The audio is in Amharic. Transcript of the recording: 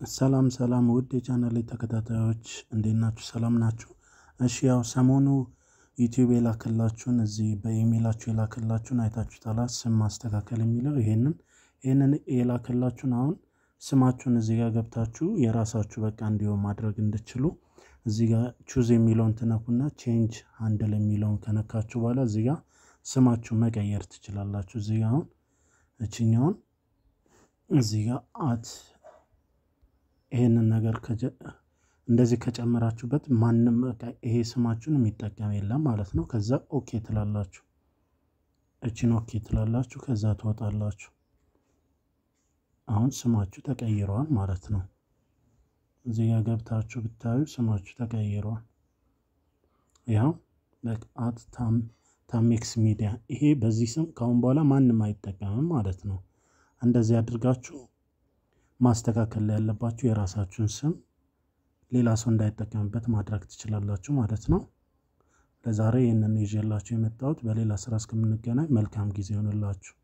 ሰላም ሰላም ውድ የቻናሌ ተከታታዮች እንዴት ናችሁ? ሰላም ናችሁ? እሺ ያው ሰሞኑ ዩቲዩብ የላከላችሁን እዚህ በኢሜይላችሁ የላከላችሁን አይታችሁታል። ስም ማስተካከል የሚለው ይሄንን ይሄንን የላከላችሁን አሁን ስማችሁን እዚህ ጋር ገብታችሁ የራሳችሁ በቃ እንዲሆን ማድረግ እንድችሉ እዚህ ጋር choose የሚለውን ትነኩና change handle የሚለውን ከነካችሁ በኋላ እዚህ ጋር ስማችሁ መቀየር ትችላላችሁ። እዚህ ጋር አሁን እችኛውን እዚህ ጋር at ይሄንን ነገር እንደዚህ ከጨመራችሁበት ማንም ይሄ ስማችሁን የሚጠቀም የለም ማለት ነው። ከዛ OK ትላላችሁ። እችን OK ትላላችሁ። ከዛ ትወጣላችሁ። አሁን ስማችሁ ተቀይረዋል ማለት ነው። እዚህ ጋር ገብታችሁ ብታዩ ስማችሁ ተቀይረዋል። ያው አት ታሜክስ ሚዲያ ይሄ በዚህ ስም ከአሁን በኋላ ማንም አይጠቀምም ማለት ነው። እንደዚህ አድርጋችሁ ማስተካከል ላይ ያለባችሁ የራሳችሁን ስም ሌላ ሰው እንዳይጠቀምበት ማድረግ ትችላላችሁ ማለት ነው። ለዛሬ ይህንን ይዤላችሁ የመጣሁት በሌላ ስራ እስከምንገናኝ መልካም ጊዜ ይሆንላችሁ።